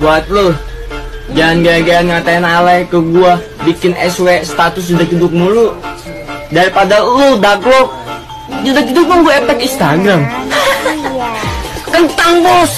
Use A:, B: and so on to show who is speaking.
A: buat lu. Jangan gaya-gaya ngatain ale ke gua. Bikin SW status udah hidup mulu. Daripada lu daglok udah hidup kan gua efek Instagram. Iya. Kentang bos.